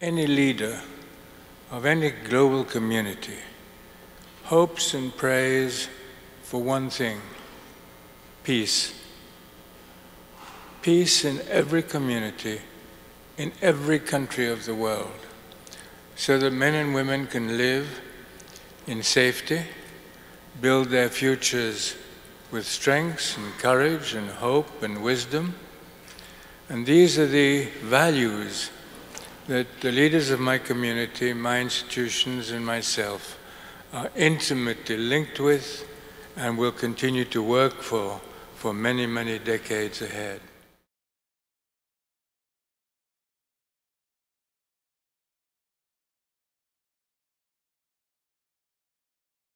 Any leader of any global community hopes and prays for one thing peace. Peace in every community, in every country of the world, so that men and women can live in safety, build their futures with strength and courage and hope and wisdom. And these are the values that the leaders of my community, my institutions, and myself are intimately linked with and will continue to work for for many, many decades ahead.